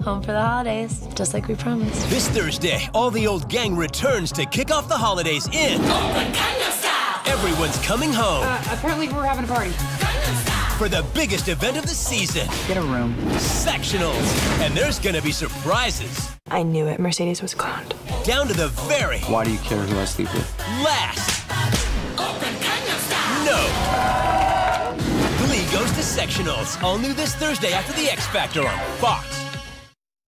Home for the holidays, just like we promised. This Thursday, all the old gang returns to kick off the holidays in. Everyone's coming home Uh, apparently we're having a party. for the biggest event of the season. Get a room. Sectionals. And there's gonna be surprises. I knew it. Mercedes was cloned. Down to the very Why do you care who I sleep with? last. No. Glee goes to sectionals. All new this Thursday after the X Factor on Fox.